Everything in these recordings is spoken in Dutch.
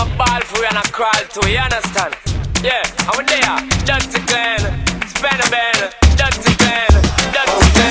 a ball for you and I crawl to you, you understand? Yeah, I'm there, Dr. Glenn, Spanner Ben, Dr. Glenn, Dr. Glenn.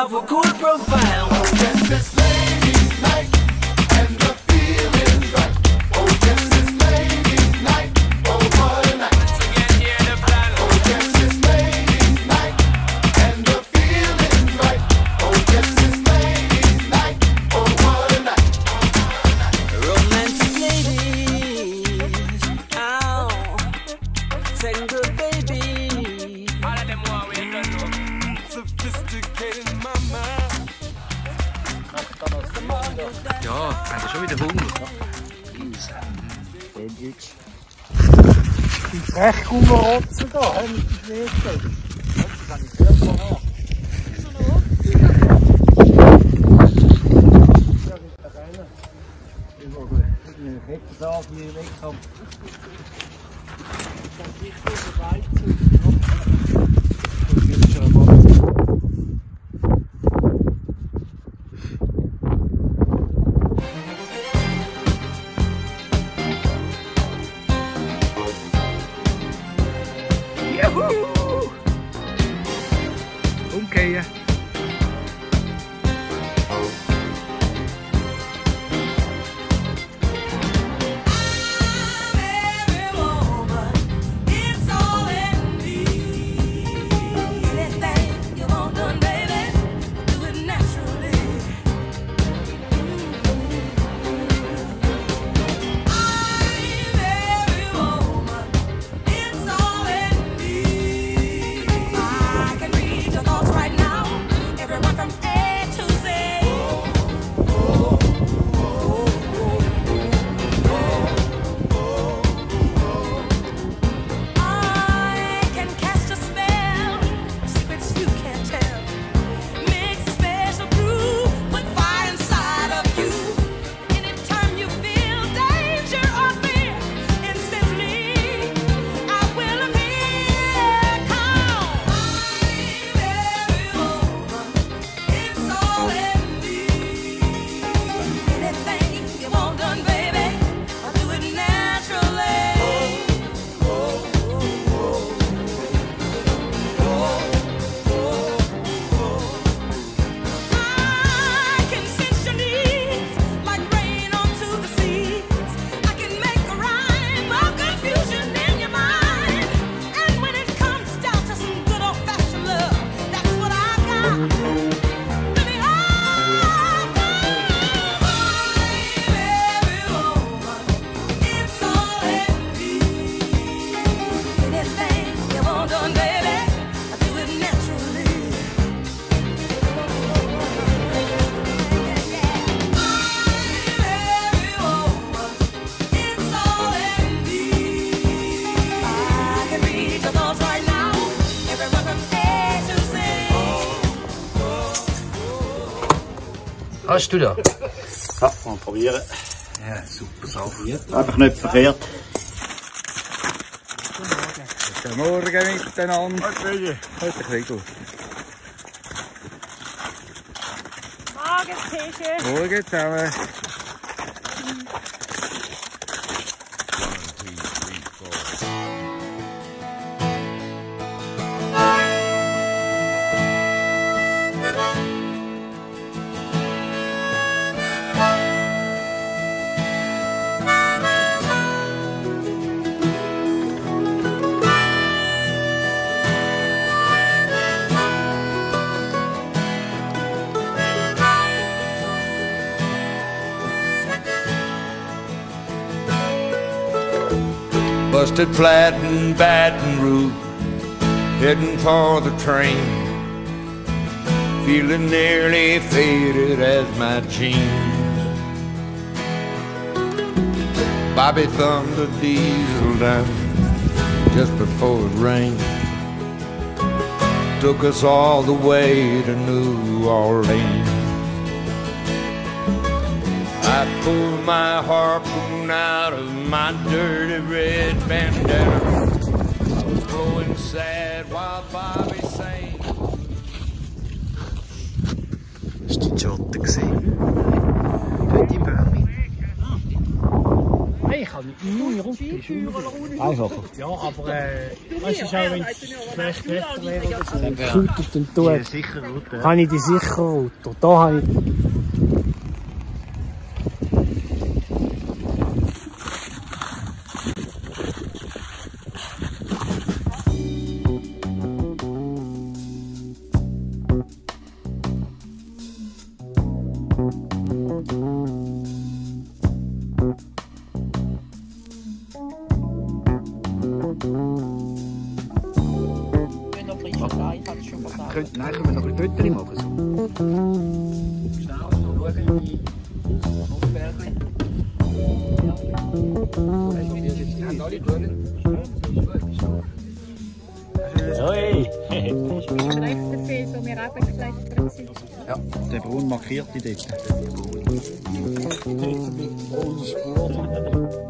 have a cool profile. Oh, yes, ladies' night, and the feeling's right. Oh, yes, ladies' night, Oh, oh yes, ladies' night, and the feeling's right. Oh, yes, ladies' oh, night. Romantic ladies, ow. Ja, haben wir schon wieder Hunger? Sandwich. Die Frechkummerrotzen da, haben wir die Schneestelle. Das kann ich sehr verraten. Ja, gibt da keiner. Ich will gut. Ich hätte es auch hier weg haben. Das nicht so weit Yahoo! Hast du da? Ja, mal probieren. Ja, super Sache. Einfach nicht verkehrt. Guten Morgen miteinander. Heute ein bisschen gut. Morgen zusammen. Busted flat in Baton Rouge, heading for the train. Feeling nearly faded as my jeans. Bobby thumbed the diesel down just before it rained. Took us all the way to New Orleans. I pulled my harpoon out of my dirty red bandana. I was growing sad while Bobby sang. Die. Hey, ich kann nicht meine Route. ist unbedingt. Einfacher. Ja, aber äh, weißt du, auch wenn es schlecht Wetter wäre oder so, Ja. shootet dann Die tut, sicher Route. ja. habe ich Streifbefehl, wo wir runtergeklettert sind. Der Brunnen markiert die dort. ohne Spur.